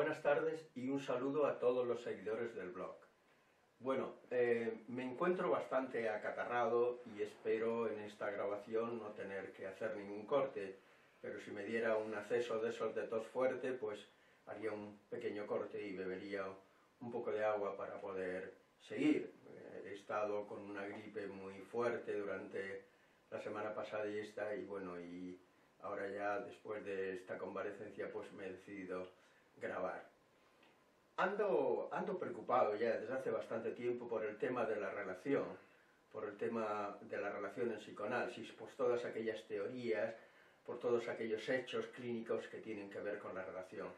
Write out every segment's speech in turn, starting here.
Buenas tardes y un saludo a todos los seguidores del blog. Bueno, eh, me encuentro bastante acatarrado y espero en esta grabación no tener que hacer ningún corte, pero si me diera un acceso de esos de tos fuerte, pues haría un pequeño corte y bebería un poco de agua para poder seguir. Eh, he estado con una gripe muy fuerte durante la semana pasada y esta, y bueno, y ahora ya después de esta convalecencia pues me he decidido grabar. Ando, ando preocupado ya desde hace bastante tiempo por el tema de la relación, por el tema de la relación en psicoanálisis, por todas aquellas teorías, por todos aquellos hechos clínicos que tienen que ver con la relación.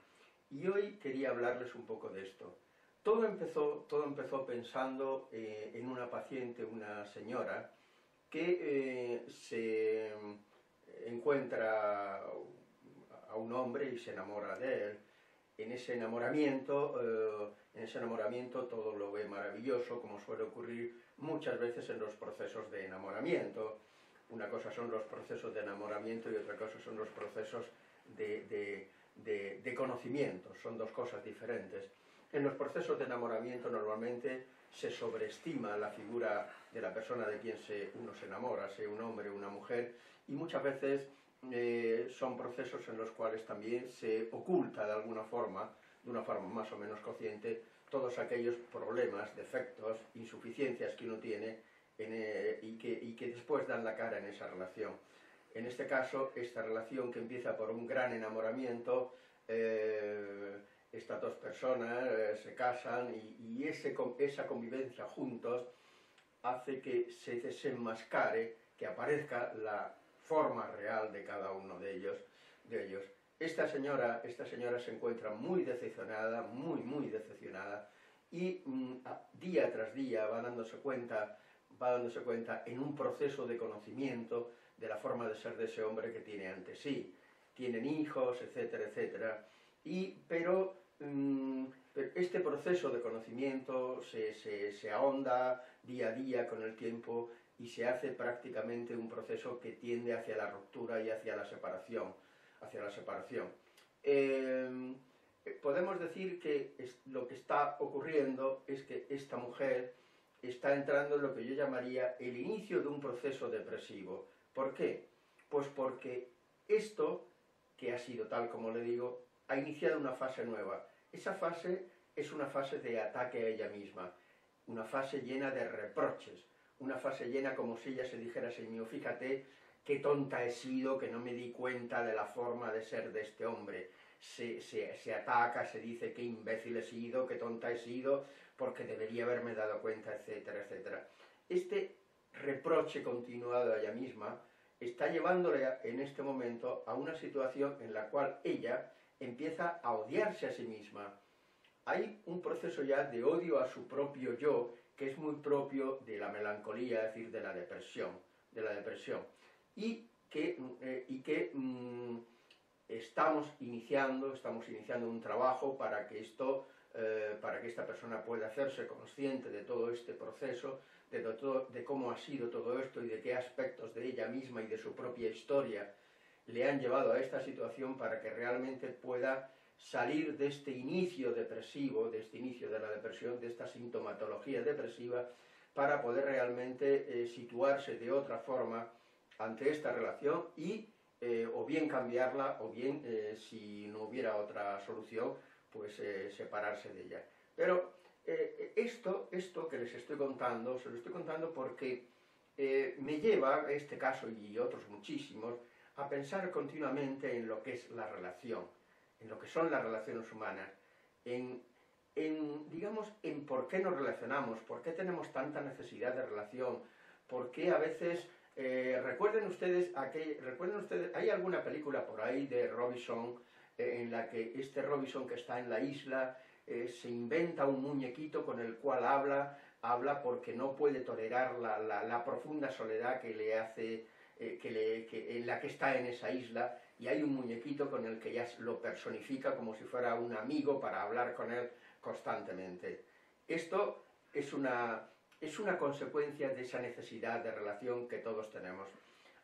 Y hoy quería hablarles un poco de esto. Todo empezó, todo empezó pensando eh, en una paciente, una señora, que eh, se encuentra a un hombre y se enamora de él, en ese enamoramiento, eh, en ese enamoramiento todo lo ve maravilloso, como suele ocurrir muchas veces en los procesos de enamoramiento. Una cosa son los procesos de enamoramiento y otra cosa son los procesos de, de conocimiento, son dos cosas diferentes. En los procesos de enamoramiento normalmente se sobreestima la figura de la persona de quien se, uno se enamora, sea un hombre o una mujer, y muchas veces eh, son procesos en los cuales también se oculta de alguna forma, de una forma más o menos consciente, todos aquellos problemas, defectos, insuficiencias que uno tiene eh, y, que, después dan la cara en esa relación. En este caso, esta relación que empieza por un gran enamoramiento, eh, estas dos personas se casan y, esa convivencia juntos hace que se desenmascare, que aparezca la forma real de cada uno de ellos. De ellos. Esta, señora, esta señora se encuentra muy decepcionada, muy, muy decepcionada, y mm, día tras día va dándose cuenta va dándose cuenta en un proceso de conocimiento de la forma de ser de ese hombre que tiene ante sí. Tienen hijos, etcétera, etcétera, y, pero, mm, este proceso de conocimiento se, se, se ahonda día a día con el tiempo y se hace prácticamente un proceso que tiende hacia la ruptura y hacia la separación. Hacia la separación. Em, podemos decir que lo que está ocurriendo es que esta mujer está entrando en lo que yo llamaría el inicio de un proceso depresivo. ¿Por qué? Pues porque esto, que ha sido tal como le digo, ha iniciado una fase nueva. Esa fase es una fase de ataque a ella misma, una fase llena de reproches, una fase llena como si ella se dijera, Señor, fíjate qué tonta he sido, que no me di cuenta de la forma de ser de este hombre. Se, se, ataca, se dice qué imbécil he sido, qué tonta he sido, porque debería haberme dado cuenta, etcétera, etcétera. Este reproche continuado a ella misma está llevándole en este momento a una situación en la cual ella empieza a odiarse a sí misma. Hay un proceso ya de odio a su propio yo, que es muy propio de la melancolía, es decir, de la depresión, de la depresión, y que, eh, y que mm, estamos iniciando, estamos iniciando un trabajo para que esto, eh, para que esta persona pueda hacerse consciente de todo este proceso, de, cómo ha sido todo esto y de qué aspectos de ella misma y de su propia historia le han llevado a esta situación para que realmente pueda salir de este inicio depresivo, de este inicio de la depresión, de esta sintomatología depresiva, para poder realmente eh, situarse de otra forma ante esta relación y eh, o bien cambiarla, o bien, eh, si no hubiera otra solución, pues separarse de ella. Pero esto, esto que les estoy contando, se lo estoy contando porque me lleva, este caso y otros muchísimos, a pensar continuamente en lo que es la relación, en lo que son las relaciones humanas, en, digamos, en por qué nos relacionamos, por qué tenemos tanta necesidad de relación, por qué a veces... Eh, recuerden ustedes, recuerden ustedes, hay alguna película por ahí de Robinson eh, en la que este Robinson que está en la isla eh, se inventa un muñequito con el cual habla, habla porque no puede tolerar la, la profunda soledad que le hace eh, que en la que está en esa isla, y hay un muñequito con el que ya lo personifica como si fuera un amigo para hablar con él constantemente. Esto es una, es una consecuencia de esa necesidad de relación que todos tenemos.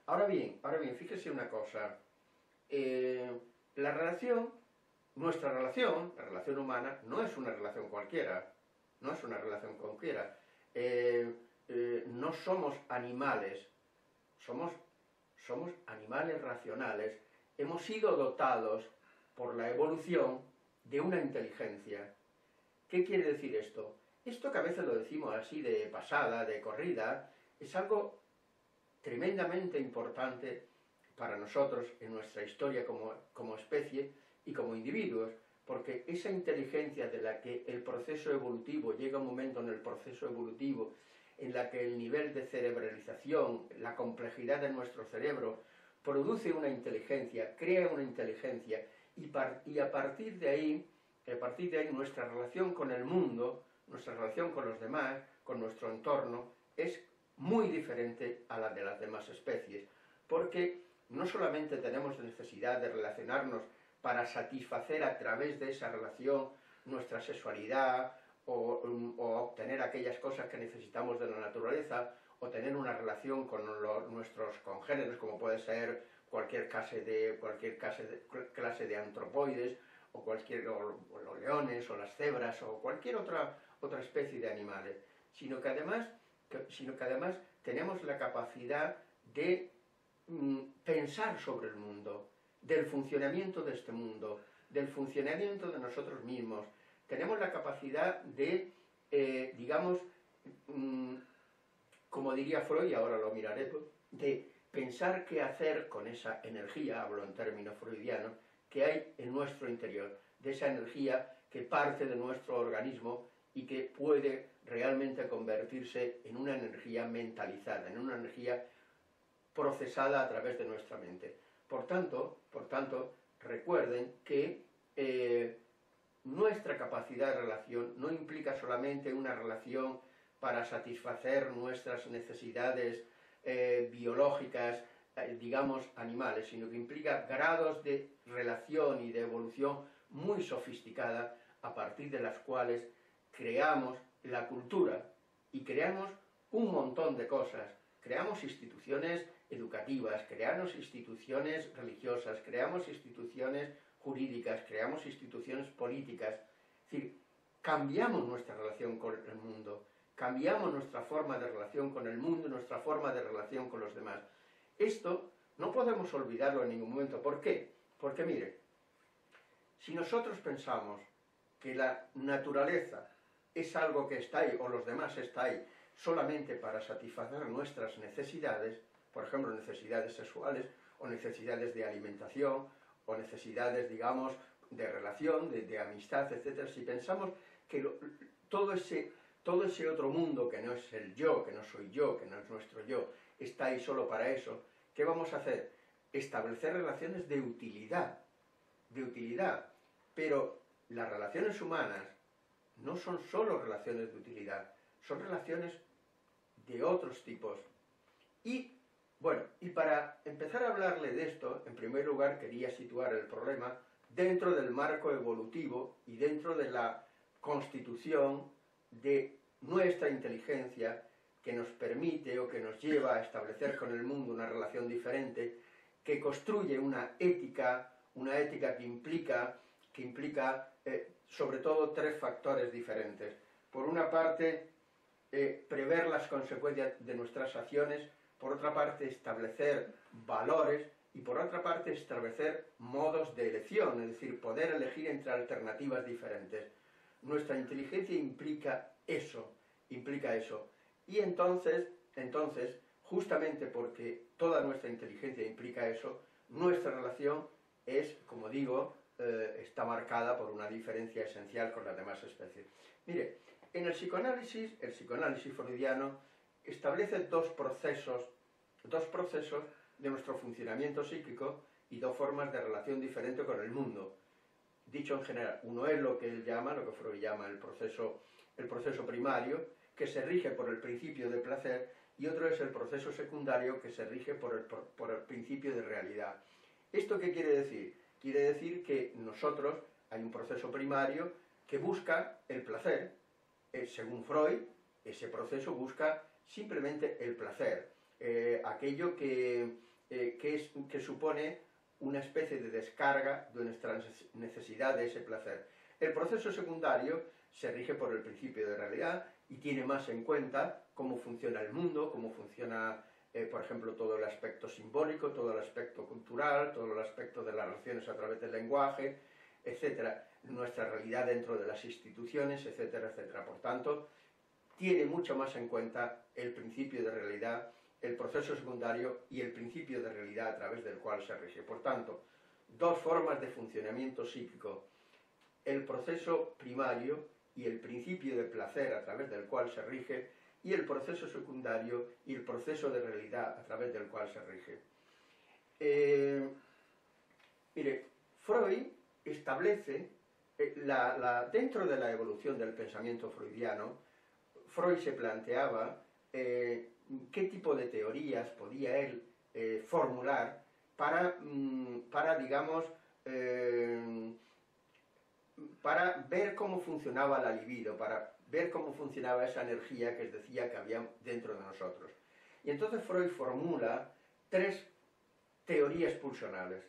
Ahora bien, ahora bien, fíjese una cosa, eh, la relación nuestra relación, la relación humana, no es una relación cualquiera, no es una relación cualquiera. Eh, eh, no somos animales, somos, somos animales racionales, hemos sido dotados por la evolución de una inteligencia. ¿Qué quiere decir esto? Esto que a veces lo decimos así de pasada, de corrida, es algo tremendamente importante para nosotros en nuestra historia como, como especie y como individuos, porque esa inteligencia de la que el proceso evolutivo, llega un momento en el proceso evolutivo en la que el nivel de cerebralización, la complejidad de nuestro cerebro, produce una inteligencia, crea una inteligencia, y, a partir de ahí, a partir de ahí nuestra relación con el mundo, nuestra relación con los demás, con nuestro entorno, es muy diferente a la de las demás especies, porque no solamente tenemos necesidad de relacionarnos para satisfacer a través de esa relación nuestra sexualidad o, obtener aquellas cosas que necesitamos de la naturaleza o tener una relación con nuestros congéneres como puede ser cualquier clase de, cualquier clase de, antropoides o cualquier o, los leones o las cebras o cualquier otra, otra especie de animales, sino que además, sino que además tenemos la capacidad de mm, pensar sobre el mundo, del funcionamiento de este mundo, del funcionamiento de nosotros mismos. Tenemos la capacidad de, eh, digamos, mm, como diría Freud, ahora lo miraré, de pensar qué hacer con esa energía, hablo en términos freudianos, que hay en nuestro interior, de esa energía que parte de nuestro organismo y que puede realmente convertirse en una energía mentalizada, en una energía procesada a través de nuestra mente. Por tanto, por tanto recuerden que eh, nuestra capacidad de relación no implica solamente una relación para satisfacer nuestras necesidades eh, biológicas, eh, digamos, animales, sino que implica grados de relación y de evolución muy sofisticada a partir de las cuales creamos la cultura y creamos un montón de cosas. Creamos instituciones educativas, creamos instituciones religiosas, creamos instituciones jurídicas, creamos instituciones políticas. Es decir, cambiamos nuestra relación con el mundo, cambiamos nuestra forma de relación con el mundo, nuestra forma de relación con los demás. Esto no podemos olvidarlo en ningún momento. ¿Por qué? Porque mire, si nosotros pensamos que la naturaleza es algo que está ahí, o los demás está ahí, solamente para satisfacer nuestras necesidades, por ejemplo, necesidades sexuales, o necesidades de alimentación, o necesidades, digamos, de relación, de, amistad, etc. Si pensamos que todo, ese, todo ese otro mundo que no es el yo, que no soy yo, que no es nuestro yo, está ahí solo para eso, ¿qué vamos a hacer? Establecer relaciones de utilidad, de utilidad. Pero las relaciones humanas no son solo relaciones de utilidad, son relaciones de otros tipos. Y bueno, y para empezar a hablarle de esto, en primer lugar quería situar el problema dentro del marco evolutivo y dentro de la constitución de nuestra inteligencia que nos permite o que nos lleva a establecer con el mundo una relación diferente, que construye una ética, una ética que implica, que implica eh, sobre todo tres factores diferentes. Por una parte, eh, prever las consecuencias de nuestras acciones, por otra parte establecer valores y por otra parte establecer modos de elección, es decir, poder elegir entre alternativas diferentes. Nuestra inteligencia implica eso, implica eso. Y entonces, entonces, justamente porque toda nuestra inteligencia implica eso, nuestra relación es, como digo, eh, está marcada por una diferencia esencial con las demás especies. Mire, en el psicoanálisis, el psicoanálisis freudiano establece dos procesos, dos procesos de nuestro funcionamiento psíquico y dos formas de relación diferente con el mundo. Dicho en general, uno es lo que él llama, lo que Freud llama el proceso, el proceso primario, que se rige por el principio de placer, y otro es el proceso secundario, que se rige por el, por, el principio de realidad. ¿Esto qué quiere decir? Quiere decir que nosotros, hay un proceso primario que busca el placer, eh, según Freud, ese proceso busca simplemente el placer, eh, aquello que, eh, que, es, que supone una especie de descarga de nuestra necesidad de ese placer. El proceso secundario se rige por el principio de realidad y tiene más en cuenta cómo funciona el mundo, cómo funciona, eh, por ejemplo, todo el aspecto simbólico, todo el aspecto cultural, todo el aspecto de las relaciones a través del lenguaje, etcétera, nuestra realidad dentro de las instituciones, etcétera, etcétera. Por tanto, tiene mucho más en cuenta el principio de realidad, el proceso secundario y el principio de realidad a través del cual se rige. Por tanto, dos formas de funcionamiento psíquico, el proceso primario y el principio de placer a través del cual se rige, y el proceso secundario y el proceso de realidad a través del cual se rige. Eh, mire, Freud establece, eh, dentro de la evolución del pensamiento freudiano, Freud se planteaba eh, qué tipo de teorías podía él eh, formular para, mm, para digamos, eh, para ver cómo funcionaba la libido, para ver cómo funcionaba esa energía que decía que había dentro de nosotros. Y entonces Freud formula tres teorías pulsionales.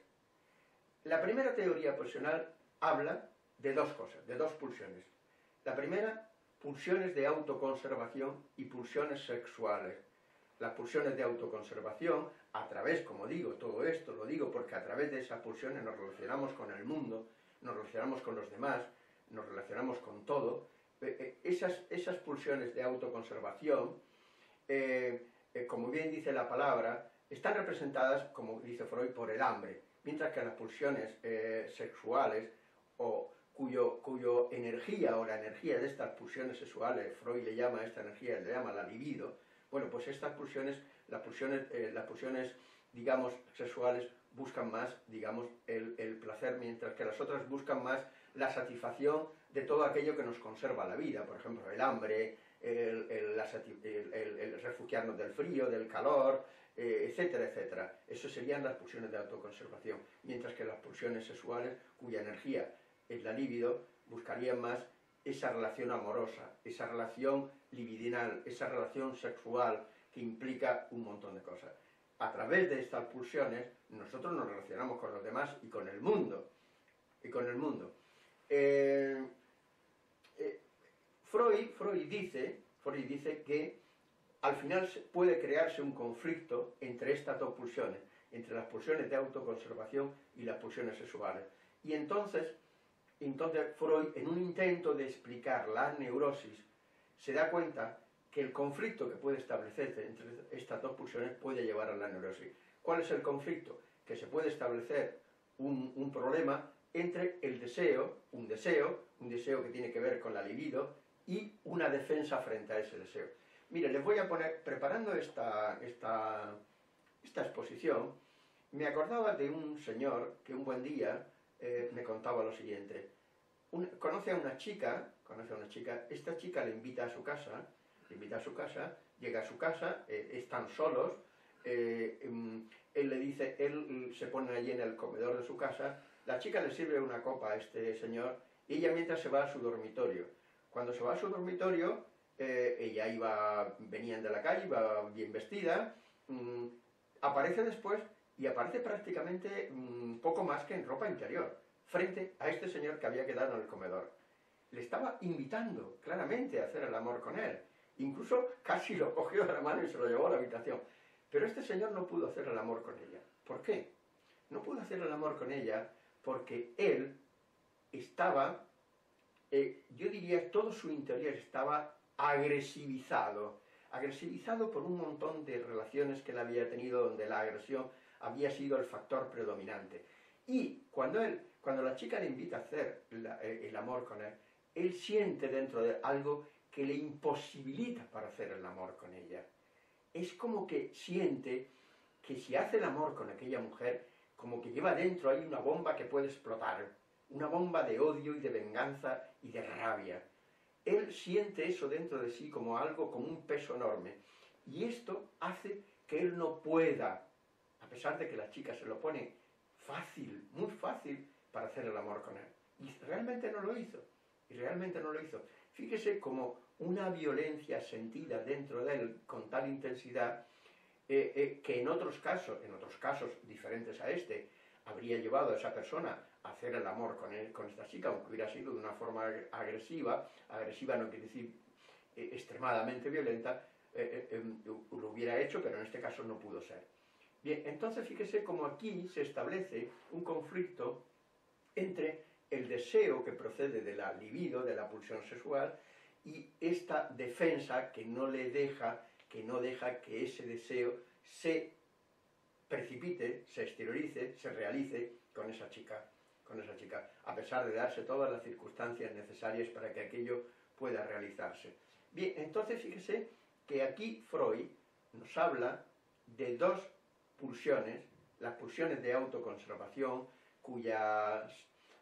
La primera teoría pulsional habla de dos cosas, de dos pulsiones. La primera pulsiones de autoconservación y pulsiones sexuales. Las pulsiones de autoconservación, a través, como digo, todo esto lo digo porque a través de esas pulsiones nos relacionamos con el mundo, nos relacionamos con los demás, nos relacionamos con todo. Eh, eh, esas, esas pulsiones de autoconservación, eh, como bien dice la palabra, están representadas, como dice Freud, por el hambre, mientras que las pulsiones sexuales o cuyo, cuyo energía o la energía de estas pulsiones sexuales, Freud le llama esta energía, le llama la libido, bueno, pues estas pulsiones, las pulsiones, eh, las pulsiones digamos, sexuales buscan más, digamos, el, placer, mientras que las otras buscan más la satisfacción de todo aquello que nos conserva la vida, por ejemplo, el hambre, el, refugiarnos del frío, del calor, eh, etcétera, etcétera. Eso serían las pulsiones de autoconservación, mientras que las pulsiones sexuales, cuya energía el la libido, buscaría más esa relación amorosa, esa relación libidinal, esa relación sexual que implica un montón de cosas. A través de estas pulsiones, nosotros nos relacionamos con los demás y con el mundo. Y con el mundo. Eh, eh, Freud, Freud, dice, Freud dice que al final puede crearse un conflicto entre estas dos pulsiones, entre las pulsiones de autoconservación y las pulsiones sexuales. Y entonces entonces Freud, en un intento de explicar la neurosis, se da cuenta que el conflicto que puede establecerse entre estas dos pulsiones puede llevar a la neurosis. ¿Cuál es el conflicto? Que se puede establecer un, problema entre el deseo, un deseo, un deseo que tiene que ver con la libido, y una defensa frente a ese deseo. Mire, les voy a poner, preparando esta, esta, esta exposición, me acordaba de un señor que un buen día eh, me contaba lo siguiente. conoce a una chica, conoce a una chica, esta chica le invita a su casa, invita a su casa, llega a su casa, eh, están solos, eh, em, él le dice, él se pone allí en el comedor de su casa, la chica le sirve una copa a este señor, y ella mientras se va a su dormitorio. Cuando se va a su dormitorio, ella iba, venían de la calle, iba bien vestida, mm, aparece después y aparece prácticamente mm, poco más que en ropa interior, frente a este señor que había quedado en el comedor. Le estaba invitando claramente a hacer el amor con él. Incluso casi lo cogió de la mano y se lo llevó a la habitación. Pero este señor no pudo hacer el amor con ella. ¿Por qué? No pudo hacer el amor con ella porque él estaba, eh, yo diría, todo su interior estaba agresivizado. Agresivizado por un montón de relaciones que él había tenido donde la agresión había sido el factor predominante. Y cuando, él, cuando la chica le invita a hacer eh, el amor con él, él siente dentro de algo que le imposibilita para hacer el amor con ella. Es como que siente que si hace el amor con aquella mujer, como que lleva dentro ahí una bomba que puede explotar, una bomba de odio y de venganza y de rabia. Él siente eso dentro de sí como algo, como un peso enorme. Y esto hace que él no pueda a pesar de que la chica se lo pone fácil, muy fácil, para hacer el amor con él. Y realmente no lo hizo, y realmente no lo hizo. Fíjese como una violencia sentida dentro de él con tal intensidad eh, eh, que en otros casos, en otros casos diferentes a este, habría llevado a esa persona a hacer el amor con, con esta chica, aunque hubiera sido de una forma agresiva, agresiva no quiere decir eh, extremadamente violenta, em, lo hubiera hecho, pero en este caso no pudo ser. Bien, entonces fíjese cómo aquí se establece un conflicto entre el deseo que procede de la libido, de la pulsión sexual, y esta defensa que no le deja, que no deja que ese deseo se precipite, se exteriorice, se realice con esa chica, con esa chica, a pesar de darse todas las circunstancias necesarias para que aquello pueda realizarse. Bien, entonces fíjese que aquí Freud nos habla de dos pulsiones, las pulsiones de autoconservación, cuyas,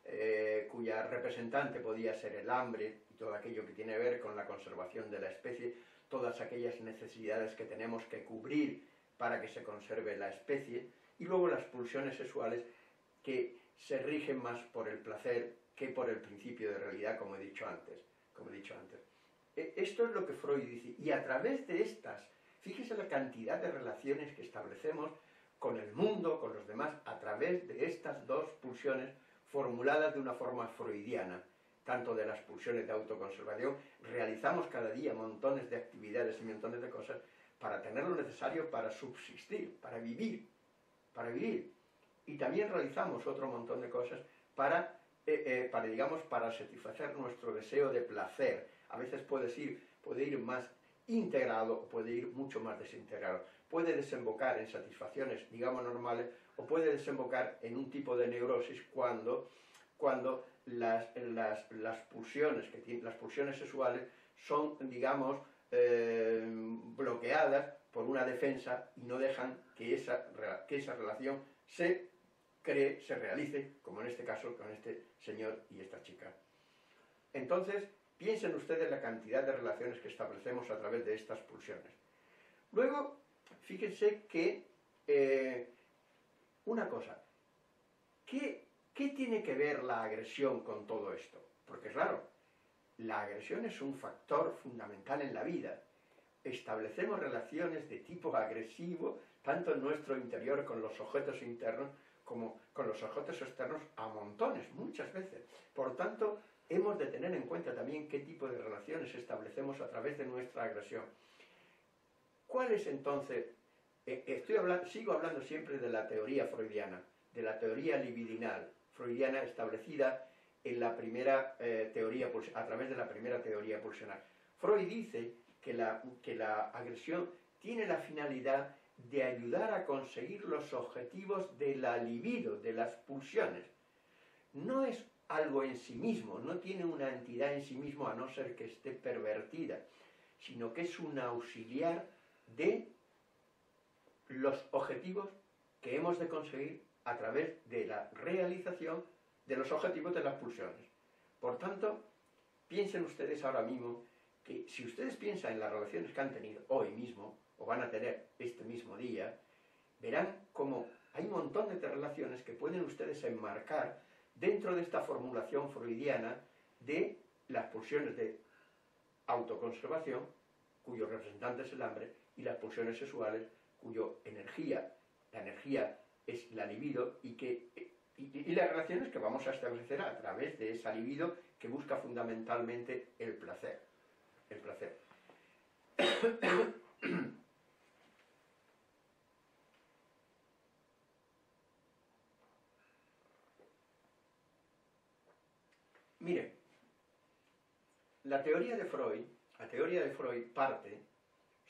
eh, cuya representante podía ser el hambre y todo aquello que tiene que ver con la conservación de la especie, todas aquellas necesidades que tenemos que cubrir para que se conserve la especie, y luego las pulsiones sexuales que se rigen más por el placer que por el principio de realidad, como he dicho antes. Como he dicho antes. E, esto es lo que Freud dice, y a través de estas, fíjese la cantidad de relaciones que establecemos con el mundo, con los demás, a través de estas dos pulsiones formuladas de una forma freudiana, tanto de las pulsiones de autoconservación, realizamos cada día montones de actividades y montones de cosas para tener lo necesario para subsistir, para vivir, para vivir. Y también realizamos otro montón de cosas para, eh, eh, para digamos, para satisfacer nuestro deseo de placer. A veces puede ir, puede ir más integrado puede ir mucho más desintegrado. Puede desembocar en satisfacciones, digamos, normales, o puede desembocar en un tipo de neurosis cuando, cuando las, las, las pulsiones, que las pulsiones sexuales son, digamos, eh, bloqueadas por una defensa y no dejan que esa, que esa relación se cree, se realice, como en este caso con este señor y esta chica. Entonces, piensen ustedes la cantidad de relaciones que establecemos a través de estas pulsiones. Luego, fíjense que, eh, una cosa, ¿qué, ¿qué tiene que ver la agresión con todo esto? Porque claro, la agresión es un factor fundamental en la vida. Establecemos relaciones de tipo agresivo, tanto en nuestro interior con los objetos internos como con los objetos externos a montones, muchas veces. Por tanto, hemos de tener en cuenta también qué tipo de relaciones establecemos a través de nuestra agresión. ¿Cuál es entonces? Eh, estoy hablando, sigo hablando siempre de la teoría freudiana, de la teoría libidinal freudiana establecida en la primera eh, teoría, a través de la primera teoría pulsional. Freud dice que la, que la agresión tiene la finalidad de ayudar a conseguir los objetivos de la libido, de las pulsiones. No es algo en sí mismo, no tiene una entidad en sí mismo a no ser que esté pervertida, sino que es un auxiliar de los objetivos que hemos de conseguir a través de la realización de los objetivos de las pulsiones. Por tanto, piensen ustedes ahora mismo que si ustedes piensan en las relaciones que han tenido hoy mismo, o van a tener este mismo día, verán como hay un montón de relaciones que pueden ustedes enmarcar dentro de esta formulación freudiana de las pulsiones de autoconservación, cuyo representante es el hambre, y las pulsiones sexuales, cuyo energía, la energía es la libido y que y, las relaciones que vamos a establecer a través de esa libido que busca fundamentalmente el placer. El placer. Mire, la teoría de Freud, la teoría de Freud parte,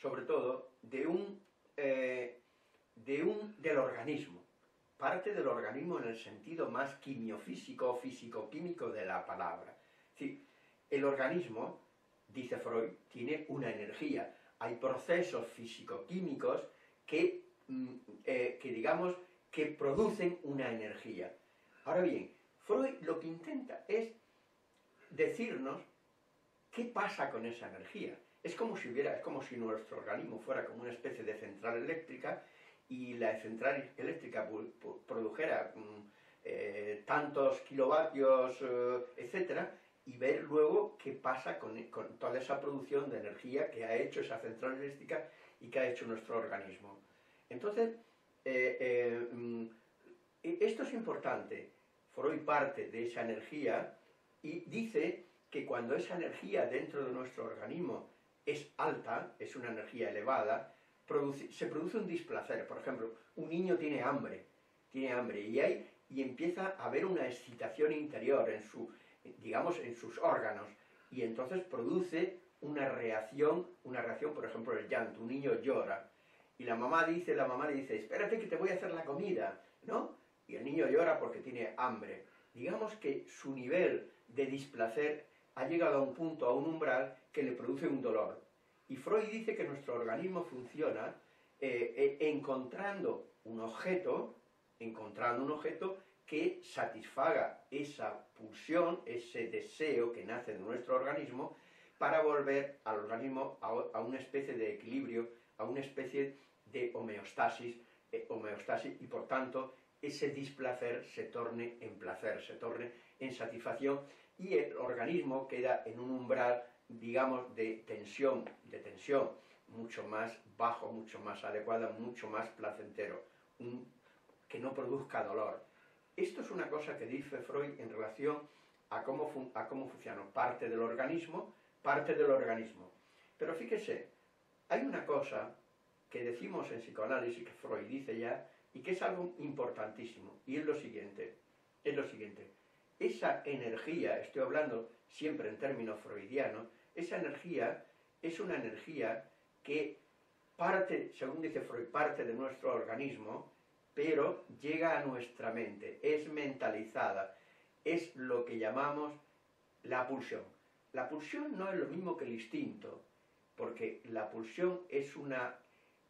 sobre todo, de un, eh, de un, del organismo parte del organismo en el sentido más quimiofísico o físico-químico de la palabra. Es el organismo, dice Freud, tiene una energía. Hay procesos físico-químicos que, mm, eh, que, digamos, que producen una energía. Ahora bien, Freud lo que intenta es decirnos qué pasa con esa energía. Es como si hubiera, es como si nuestro organismo fuera como una especie de central eléctrica y la central eléctrica produjera mm, eh, tantos kilovatios, eh, etcétera, y ver luego qué pasa con, toda esa producción de energía que ha hecho esa central eléctrica y que ha hecho nuestro organismo. Entonces, eh, mm, e-, Esto es importante. Freud parte de esa energía y dice que cuando esa energía dentro de nuestro organismo es alta, es una energía elevada, se produce un displacer. Por ejemplo, un niño tiene hambre, tiene hambre y, hay, y empieza a haber una excitación interior en su, digamos, en sus órganos y entonces produce una reacción, una reacción, por ejemplo, el llanto. Un niño llora y la mamá dice, la mamá le dice, espérate que te voy a hacer la comida, ¿no? Y el niño llora porque tiene hambre. Digamos que su nivel de displacer ha llegado a un punto, a un umbral, que le produce un dolor. Y Freud dice que nuestro organismo funciona eh, eh, encontrando un objeto, encontrando un objeto que satisfaga esa pulsión, ese deseo que nace en nuestro organismo, para volver al organismo a, una especie de equilibrio, a una especie de homeostasis, eh, homeostasis y por tanto ese displacer se torne en placer, se torne en satisfacción y el organismo queda en un umbral, digamos, de tensión, de tensión mucho más bajo, mucho más adecuado, mucho más placentero, que no produzca dolor. Esto es una cosa que dice Freud en relación a cómo, a cómo funciona parte del organismo, parte del organismo. Pero fíjese, hay una cosa que decimos en psicoanálisis, que Freud dice ya, y que es algo importantísimo, y es lo siguiente, es lo siguiente, esa energía, estoy hablando siempre en términos freudianos, esa energía es una energía que parte, según dice Freud, parte de nuestro organismo, pero llega a nuestra mente, es mentalizada, es lo que llamamos la pulsión. La pulsión no es lo mismo que el instinto, porque la pulsión es una,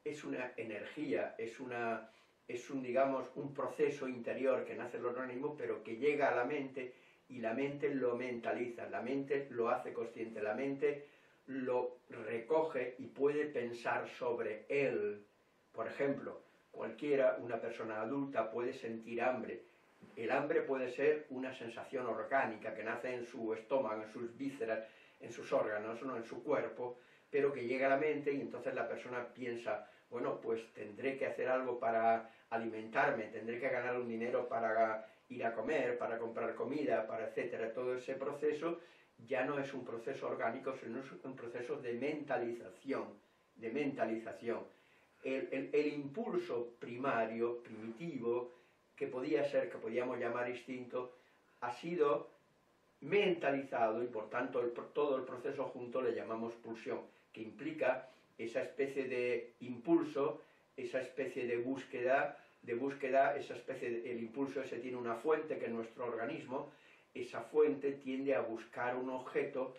es una energía, es, una, es un, digamos, un proceso interior que nace en el organismo, pero que llega a la mente y la mente lo mentaliza, la mente lo hace consciente, la mente lo recoge y puede pensar sobre él. Por ejemplo, Cualquiera, una persona adulta, puede sentir hambre. El hambre puede ser una sensación orgánica que nace en su estómago, en sus vísceras, en sus órganos, no en su cuerpo, pero que llega a la mente y entonces la persona piensa, bueno, pues tendré que hacer algo para alimentarme, tendré que ganar un dinero para ir a comer, para comprar comida, para etcétera. Todo ese proceso ya no es un proceso orgánico, sino es un proceso de mentalización, de mentalización el, impulso primario, primitivo, que podía ser, que podíamos llamar instinto, ha sido mentalizado y por tanto todo el proceso junto le llamamos pulsión, que implica esa especie de impulso, esa especie de búsqueda, de búsqueda, esa especie el impulso ese tiene una fuente que es nuestro organismo, esa fuente tiende a buscar un objeto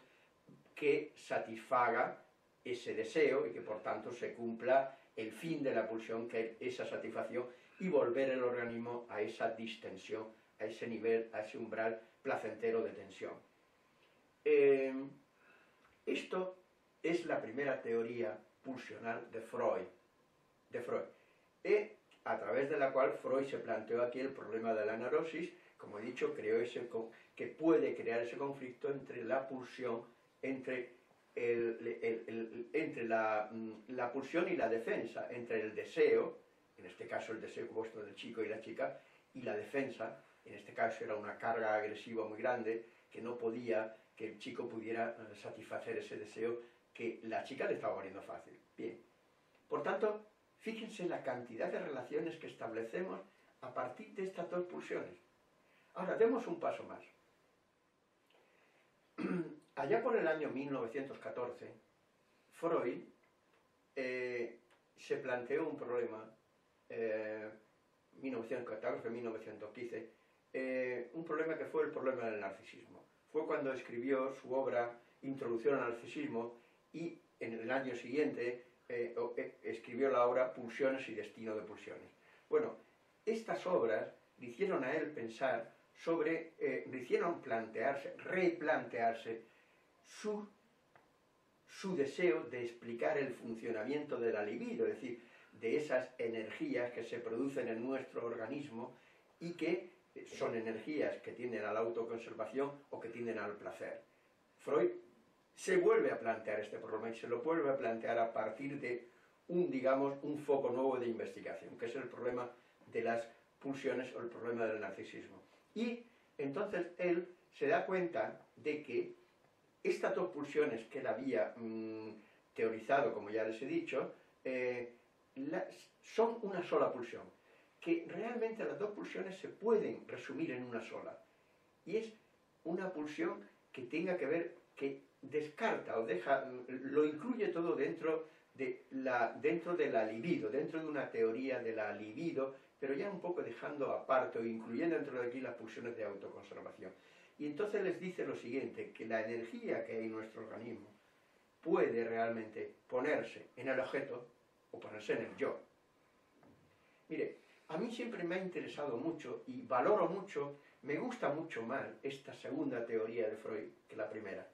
que satisfaga ese deseo y que por tanto se cumpla el fin de la pulsión, que es esa satisfacción, y volver el organismo a esa distensión, a ese nivel, a ese umbral placentero de tensión. Eh, esto es la primera teoría pulsional de Freud, de Freud, y a través de la cual Freud se planteó aquí el problema de la neurosis, como he dicho, creó ese, que puede crear ese conflicto entre la pulsión, entre entre mm, la, pulsión y la defensa, entre el deseo, en este caso el deseo vuestro del chico y la chica, y la defensa, en este caso era una carga agresiva muy grande, que no podía que el chico pudiera eh, satisfacer ese deseo que la chica le estaba poniendo fácil. Bien. Por tanto, fíjense la cantidad de relaciones que establecemos a partir de estas dos pulsiones. Ahora, demos un paso más. Allá por el año 1914, Freud eh, se planteó un problema, 1914-1915, eh, eh, un problema que fue el problema del narcisismo. Fue cuando escribió su obra Introducción al narcisismo y en el año siguiente escribió la obra Pulsiones y Destino de Pulsiones. Bueno, estas obras le hicieron a él pensar sobre, le hicieron plantearse, replantearse su, su deseo de explicar el funcionamiento de la libido, es decir, de esas energías que se producen en nuestro organismo y que son energías que tienden a la autoconservación o que tienden al placer. Freud se vuelve a plantear este problema y se lo vuelve a plantear a partir de un, digamos, un foco nuevo de investigación, que es el problema de las pulsiones o el problema del narcisismo. Y entonces él se da cuenta de que estas dos pulsiones que él había mm, teorizado, como ya les he dicho, eh, son una sola pulsión, que realmente las dos pulsiones se pueden resumir en una sola. Y es una pulsión que tenga que ver, que descarta o deja, lo incluye todo dentro de la, dentro de la libido, dentro de una teoría de la libido, pero ya un poco dejando aparte o incluyendo dentro de aquí las pulsiones de autoconservación. Y entonces les dice lo siguiente, que la energía que hay en nuestro organismo puede realmente ponerse en el objeto o ponerse en el yo. Mire, a mí siempre me ha interesado mucho y valoro mucho, me gusta mucho más esta segunda teoría de Freud que la primera.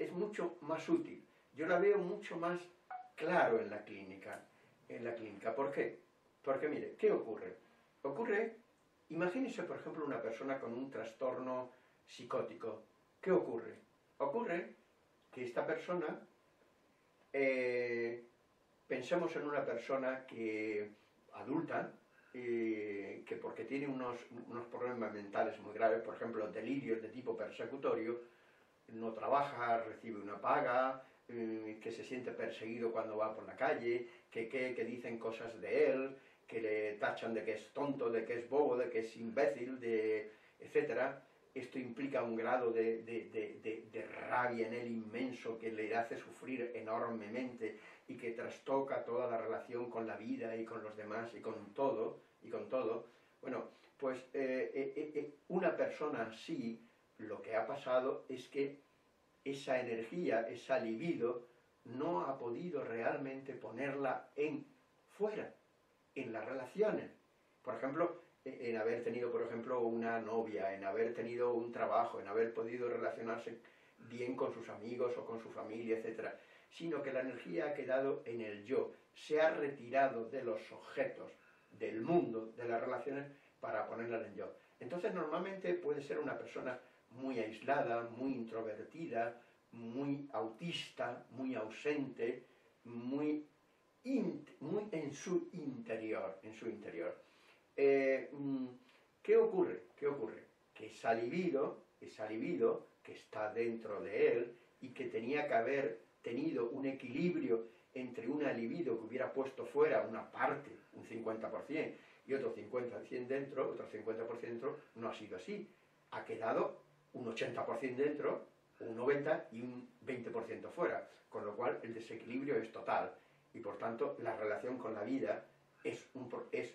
Es mucho más útil. Yo la veo mucho más claro en la clínica. En la clínica. ¿Por qué? Porque mire, ¿qué ocurre? Ocurre, imagínese por ejemplo una persona con un trastorno psicótico. ¿Qué ocurre? Ocurre que esta persona, eh, pensemos en una persona que adulta, eh, que porque tiene unos, unos, problemas mentales muy graves, por ejemplo, delirios de tipo persecutorio, no trabaja, recibe una paga, eh, que se siente perseguido cuando va por la calle, que, que, que dicen cosas de él, que le tachan de que es tonto, de que es bobo, de que es imbécil, de etcétera, esto implica un grado de, de, rabia en él inmenso que le hace sufrir enormemente y que trastoca toda la relación con la vida y con los demás y con todo, y con todo. Bueno, pues eh, eh, una persona así, lo que ha pasado es que esa energía, esa libido, no ha podido realmente ponerla en fuera, en las relaciones. Por ejemplo, en haber tenido, por ejemplo, una novia, en haber tenido un trabajo, en haber podido relacionarse bien con sus amigos o con su familia, etc. Sino que la energía ha quedado en el yo, se ha retirado de los objetos, del mundo, de las relaciones, para ponerla en yo. Entonces normalmente puede ser una persona muy aislada, muy introvertida, muy autista, muy ausente, muy, en su interior, en su interior. Eh, mm, ¿Qué ocurre? ¿Qué ocurre? Que esa libido, esa libido que está dentro de él y que tenía que haber tenido un equilibrio entre una libido que hubiera puesto fuera una parte, un 50%, y otro 50% dentro, otro 50% dentro, no ha sido así. Ha quedado un 80% dentro, un 90% y un 20% fuera, con lo cual el desequilibrio es total. Y por tanto, la relación con la vida es, un, es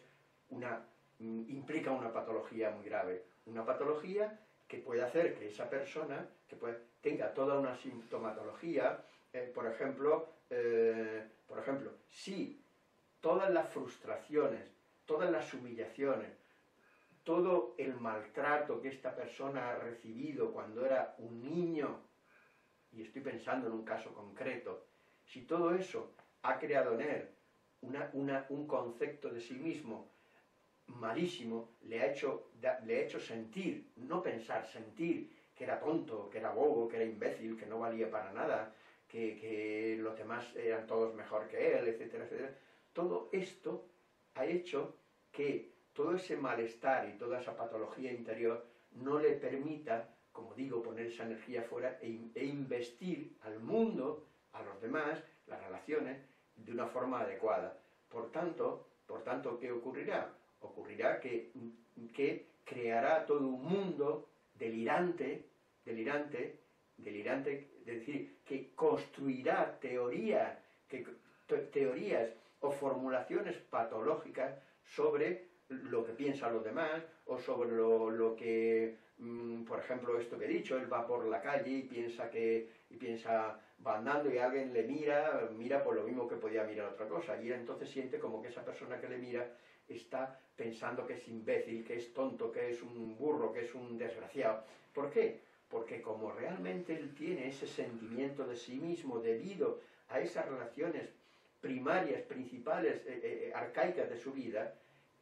una Mm, implica una patología muy grave. Una patología que puede hacer que esa persona que tenga toda una sintomatología, eh, por, ejemplo, eh, por ejemplo, si todas las frustraciones, todas las humillaciones, todo el maltrato que esta persona ha recibido cuando era un niño, y estoy pensando en un caso concreto, si todo eso ha creado en él un concepto de sí mismo malísimo le ha, hecho, le ha hecho sentir, no pensar, sentir que era tonto, que era bobo, que era imbécil, que no valía para nada, que, que los demás eran todos mejor que él, etcétera, etcétera. Todo esto ha hecho que todo ese malestar y toda esa patología interior no le permita, como digo, poner esa energía fuera e, e investir al mundo, a los demás, las relaciones, de una forma adecuada. Por tanto, por tanto, ¿qué ocurrirá? ocurrirá que, que creará todo un mundo delirante, delirante, delirante, es decir, que construirá teorías, que, teorías o formulaciones patológicas sobre lo que piensan los demás o sobre lo, que, mm, por ejemplo, esto que he dicho, él va por la calle y piensa que y piensa va andando y alguien le mira, mira por lo mismo que podía mirar otra cosa y entonces siente como que esa persona que le mira está pensando que es imbécil, que es tonto, que es un burro, que es un desgraciado. ¿Por qué? Porque como realmente él tiene ese sentimiento de sí mismo debido a esas relaciones primarias, principales, eh, eh, arcaicas de su vida,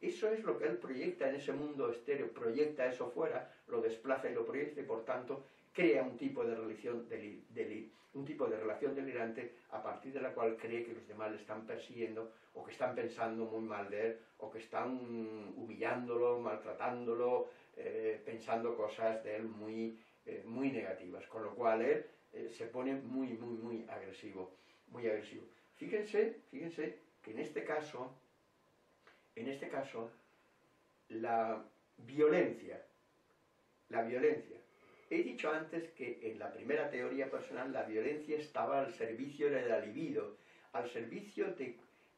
Eso es lo que él proyecta en ese mundo estéreo, proyecta eso fuera, lo desplaza y lo proyecta y por tanto crea un tipo de relación, un tipo de relación delirante a partir de la cual cree que los demás le están persiguiendo o que están pensando muy mal de él o que están humillándolo, maltratándolo, eh, pensando cosas de él muy, eh, muy negativas, con lo cual él eh, se pone muy, muy, muy agresivo, muy agresivo. Fíjense, fíjense que en este caso en este caso, la violencia. La violencia. He dicho antes que en la primera teoría personal la violencia estaba al servicio del libido, al servicio de,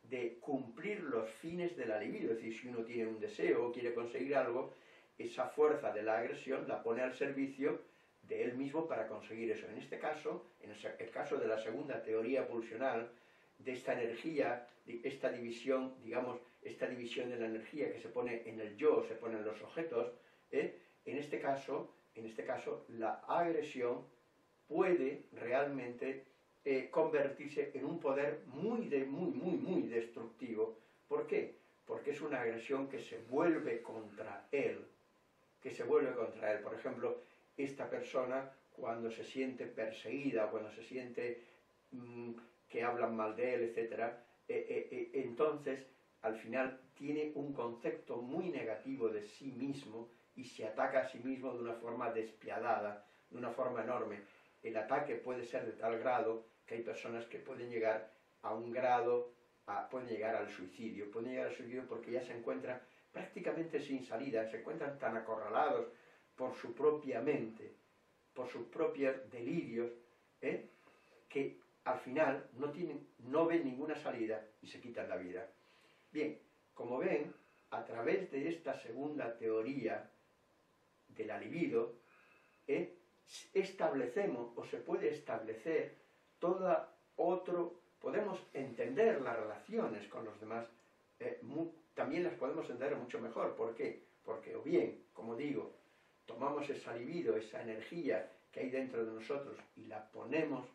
de cumplir los fines de la libido. Es decir, si uno tiene un deseo o quiere conseguir algo, esa fuerza de la agresión la pone al servicio de él mismo para conseguir eso. En este caso, en el caso de la segunda teoría pulsional, de esta energía, de esta división, digamos, esta división de la energía que se pone en el yo, se pone en los objetos, ¿eh? en, este caso, en este caso la agresión puede realmente eh, convertirse en un poder muy, muy, muy, muy destructivo. ¿Por qué? Porque es una agresión que se vuelve contra él, que se vuelve contra él. Por ejemplo, esta persona cuando se siente perseguida, cuando se siente mm, que hablan mal de él, etc., eh, entonces al final tiene un concepto muy negativo de sí mismo y se ataca a sí mismo de una forma despiadada, de una forma enorme. El ataque puede ser de tal grado que hay personas que pueden llegar a un grado, pueden llegar al suicidio, pueden llegar al suicidio porque ya se encuentran prácticamente sin salida, se encuentran tan acorralados por su propia mente, por sus propios delirios, ¿eh? que al final no, tienen, no ven ninguna salida y se quitan la vida. Bien, como ven, a través de esta segunda teoría de la libido, eh, establecemos o se puede establecer toda otro, podemos entender las relaciones con los demás, eh, también las podemos entender mucho mejor. ¿Por qué? Porque o bien, como digo, tomamos esa libido, esa energía que hay dentro de nosotros y la ponemos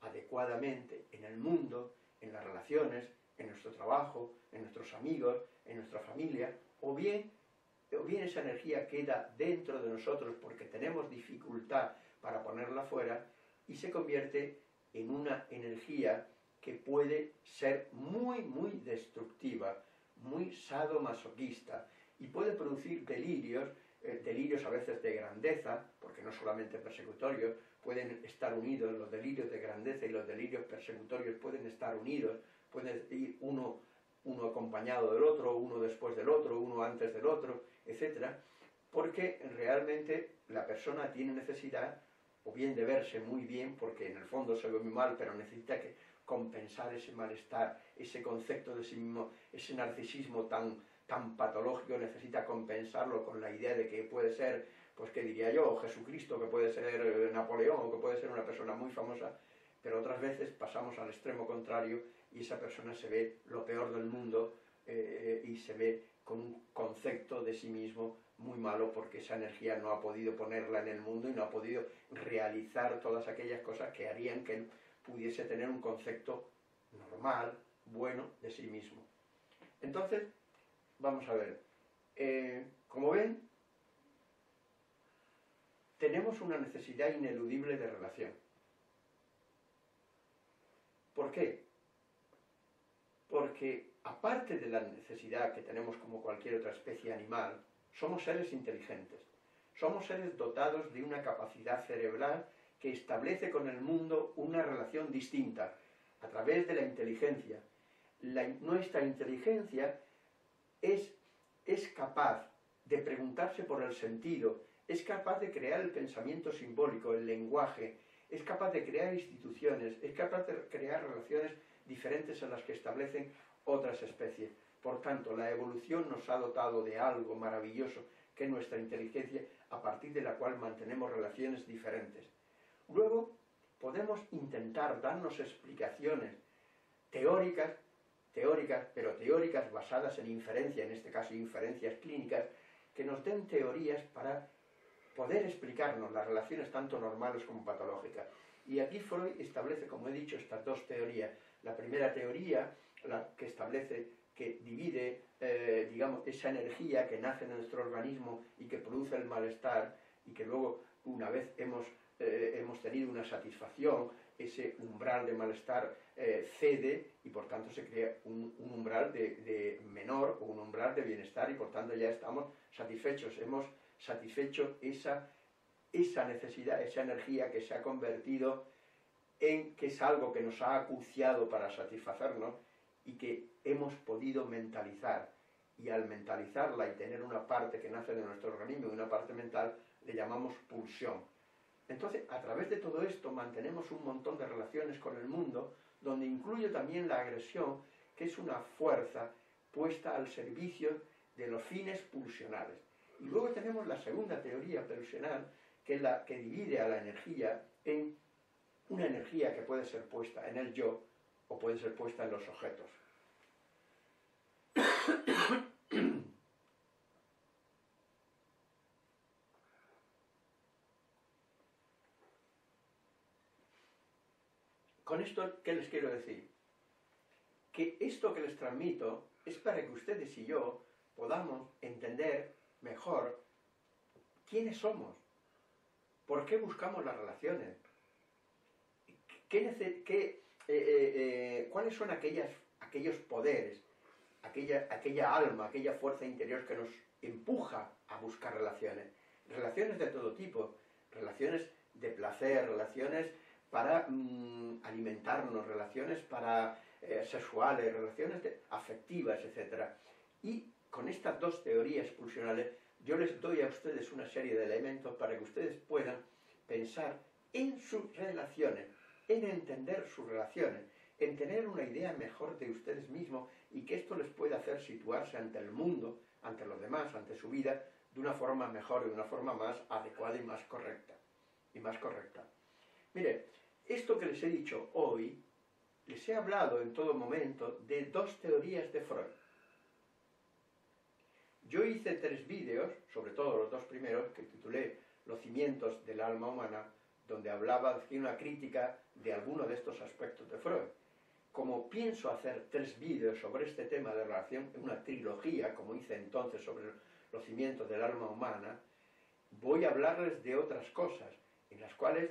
adecuadamente en el mundo, en las relaciones, en nuestro trabajo, en nuestros amigos, en nuestra familia, o bien, o bien esa energía queda dentro de nosotros porque tenemos dificultad para ponerla fuera y se convierte en una energía que puede ser muy, muy destructiva, muy sadomasoquista y puede producir delirios, eh, delirios a veces de grandeza, porque no solamente persecutorios, pueden estar unidos, los delirios de grandeza y los delirios persecutorios pueden estar unidos, puede ir uno, uno acompañado del otro, uno después del otro, uno antes del otro, etc. Porque realmente la persona tiene necesidad o bien de verse muy bien, porque en el fondo se ve muy mal, pero necesita que compensar ese malestar, ese concepto de sí mismo, ese narcisismo tan, tan patológico, necesita compensarlo con la idea de que puede ser, pues que diría yo, Jesucristo, que puede ser Napoleón, o que puede ser una persona muy famosa, pero otras veces pasamos al extremo contrario y esa persona se ve lo peor del mundo eh, y se ve con un concepto de sí mismo muy malo porque esa energía no ha podido ponerla en el mundo y no ha podido realizar todas aquellas cosas que harían que él pudiese tener un concepto normal, bueno, de sí mismo. Entonces, vamos a ver, eh, como ven, tenemos una necesidad ineludible de relación. ¿Por qué? Porque aparte de la necesidad que tenemos como cualquier otra especie animal, somos seres inteligentes. Somos seres dotados de una capacidad cerebral que establece con el mundo una relación distinta a través de la inteligencia. nuestra inteligencia es, es capaz de preguntarse por el sentido, es capaz de crear el pensamiento simbólico, el lenguaje, es capaz de crear instituciones, es capaz de crear relaciones diferentes a las que establecen otras especies. Por tanto, la evolución nos ha dotado de algo maravilloso, que es nuestra inteligencia, a partir de la cual mantenemos relaciones diferentes. Luego, podemos intentar darnos explicaciones teóricas, teóricas, pero teóricas basadas en inferencia, en este caso inferencias clínicas, que nos den teorías para poder explicarnos las relaciones tanto normales como patológicas. Y aquí Freud establece, como he dicho, estas dos teorías. La primera teoría, la que establece que divide, eh, digamos, esa energía que nace en nuestro organismo y que produce el malestar y que luego, una vez hemos, eh, hemos tenido una satisfacción, ese umbral de malestar eh, cede y por tanto se crea un, umbral de, de, menor o un umbral de bienestar y por tanto ya estamos satisfechos, hemos satisfecho esa, esa necesidad, esa energía que se ha convertido en que es algo que nos ha acuciado para satisfacernos y que hemos podido mentalizar. Y al mentalizarla y tener una parte que nace de nuestro organismo y una parte mental, le llamamos pulsión. Entonces, a través de todo esto mantenemos un montón de relaciones con el mundo, donde incluye también la agresión, que es una fuerza puesta al servicio de los fines pulsionales. Y luego tenemos la segunda teoría pulsional, que la que divide a la energía en una energía que puede ser puesta en el yo o puede ser puesta en los objetos. Con esto, ¿qué les quiero decir? Que esto que les transmito es para que ustedes y yo podamos entender mejor quiénes somos, por qué buscamos las relaciones, qué, qué, eh, eh, eh, cuáles son aquellos poderes, aquella, aquella alma, aquella fuerza interior que nos empuja a buscar relaciones. Relaciones de todo tipo, relaciones de placer, relaciones para mm, alimentarnos, relaciones para eh, sexuales, relaciones afectivas, etc. Y con estas dos teorías pulsionales, yo les doy a ustedes una serie de elementos para que ustedes puedan pensar en sus relaciones, en entender sus relaciones, en tener una idea mejor de ustedes mismos y que esto les pueda hacer situarse ante el mundo, ante los demás, ante su vida, de una forma mejor y de una forma más adecuada y más correcta. Y más correcta. Mire, esto que les he dicho hoy, les he hablado en todo momento de dos teorías de Freud. Yo hice tres vídeos, sobre todo los dos primeros, que titulé Los cimientos del alma humana, donde hablaba, hacía una crítica de alguno de estos aspectos de Freud. Como pienso hacer tres vídeos sobre este tema de relación, una trilogía, como hice entonces sobre los cimientos del alma humana, voy a hablarles de otras cosas, en las cuales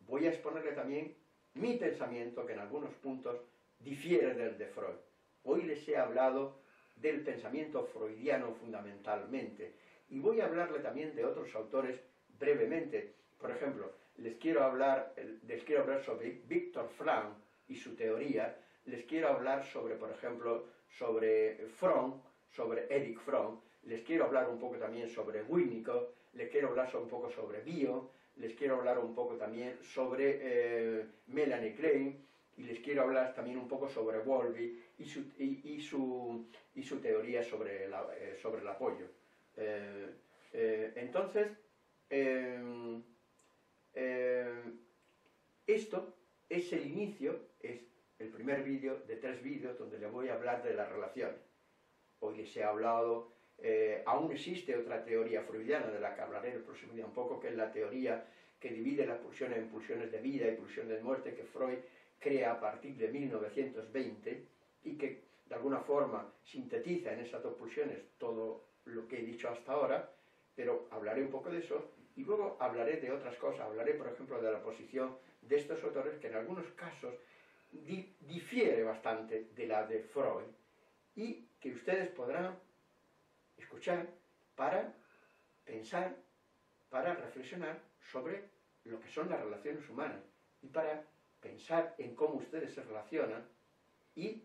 voy a exponerle también mi pensamiento, que en algunos puntos difiere del de Freud. Hoy les he hablado del pensamiento freudiano fundamentalmente, y voy a hablarle también de otros autores brevemente. Por ejemplo, les quiero hablar, les quiero hablar sobre Víctor Frank y su teoría, les quiero hablar sobre, por ejemplo, sobre Fromm, sobre Eric Fromm, les quiero hablar un poco también sobre Winnicott, les quiero hablar un poco sobre Bio, les quiero hablar un poco también sobre eh, Melanie Klein. Y les quiero hablar también un poco sobre Wolby y su, y, su, y su teoría sobre, eh, sobre el apoyo. Eh, entonces, esto es el inicio, es el primer vídeo de tres vídeos donde le voy a hablar de las relaciones. Hoy les he hablado eh, aún existe otra teoría freudiana de la que hablaré el próximo día un poco, que es la teoría que divide las pulsiones en pulsiones de vida y pulsiones de muerte que Freud crea a partir de 1920 y que de alguna forma sintetiza en esas dos pulsiones todo lo que he dicho hasta ahora, pero hablaré un poco de eso y luego hablaré de otras cosas, hablaré por ejemplo de la posición de estos autores que en algunos casos difiere bastante de la de Freud y que ustedes podrán escuchar para pensar, para reflexionar sobre lo que son las relaciones humanas y para pensar en cómo ustedes se relacionan y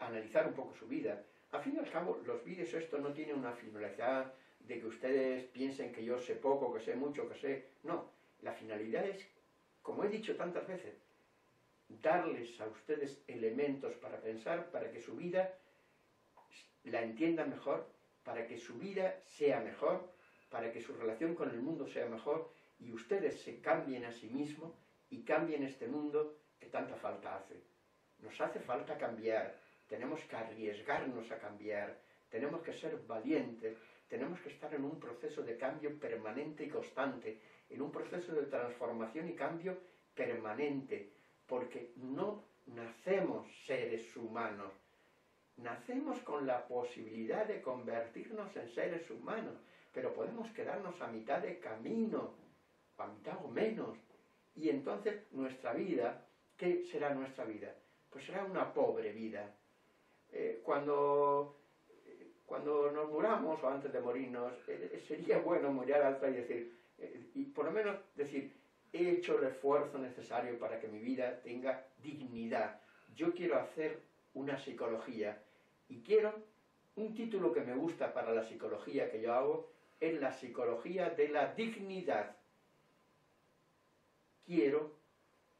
analizar un poco su vida. Al fin y al cabo, los vídeos esto no tiene una finalidad de que ustedes piensen que yo sé poco, que sé mucho, que sé... No, la finalidad es, como he dicho tantas veces, darles a ustedes elementos para pensar, para que su vida la entiendan mejor para que su vida sea mejor, para que su relación con el mundo sea mejor y ustedes se cambien a sí mismos y cambien este mundo que tanta falta hace. Nos hace falta cambiar, tenemos que arriesgarnos a cambiar, tenemos que ser valientes, tenemos que estar en un proceso de cambio permanente y constante, en un proceso de transformación y cambio permanente, porque no nacemos seres humanos, nacemos con la posibilidad de convertirnos en seres humanos, pero podemos quedarnos a mitad de camino, a mitad o menos, y entonces nuestra vida, ¿qué será nuestra vida? Pues será una pobre vida. Eh, cuando, cuando nos muramos o antes de morirnos, eh, sería bueno morir al alta y decir, eh, y por lo menos decir, he hecho el esfuerzo necesario para que mi vida tenga dignidad. Yo quiero hacer una psicología y quiero un título que me gusta para la psicología que yo hago, es la psicología de la dignidad. Quiero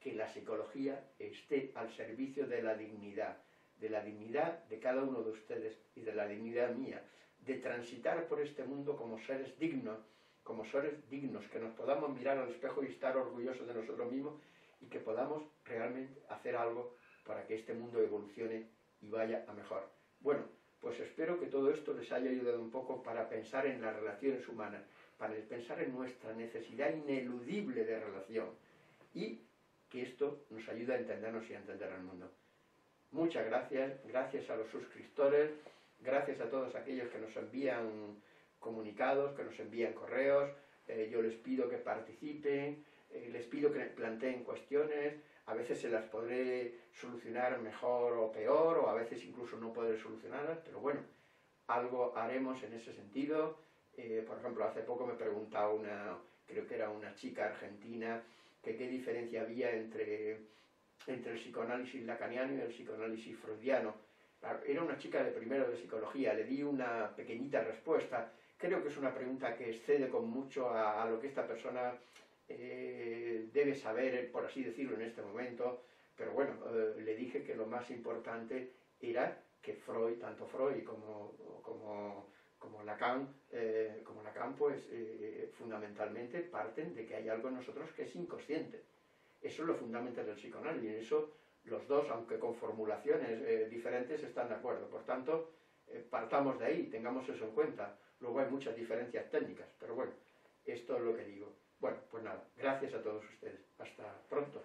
que la psicología esté al servicio de la dignidad, de la dignidad de cada uno de ustedes y de la dignidad mía, de transitar por este mundo como seres dignos, como seres dignos, que nos podamos mirar al espejo y estar orgullosos de nosotros mismos y que podamos realmente hacer algo para que este mundo evolucione y vaya a mejor. Bueno, pues espero que todo esto les haya ayudado un poco para pensar en las relaciones humanas, para pensar en nuestra necesidad ineludible de relación y que esto nos ayude a entendernos y a entender al mundo. Muchas gracias, gracias a los suscriptores, gracias a todos aquellos que nos envían comunicados, que nos envían correos, eh, yo les pido que participen, eh, les pido que planteen cuestiones, a veces se las podré solucionar mejor o peor, o a veces incluso no podré solucionarlas, pero bueno, algo haremos en ese sentido. Eh, por ejemplo, hace poco me preguntaba una, creo que era una chica argentina, que qué diferencia había entre, entre el psicoanálisis lacaniano y el psicoanálisis freudiano. Era una chica de primero de psicología, le di una pequeñita respuesta, Creo que es una pregunta que excede con mucho a, lo que esta persona eh, debe saber, por así decirlo, en este momento, pero bueno, eh, le dije que lo más importante era que Freud, tanto Freud como, como, como Lacan, eh, como Lacan, pues fundamentalmente parten de que hay algo en nosotros que es inconsciente. Eso es lo fundamental del psicoanálisis, y en eso los dos, aunque con formulaciones diferentes, están de acuerdo. Por tanto, partamos de ahí, tengamos eso en cuenta. Luego hay muchas diferencias técnicas, pero bueno, esto es lo que digo. Bueno, pues nada, gracias a todos ustedes. Hasta pronto.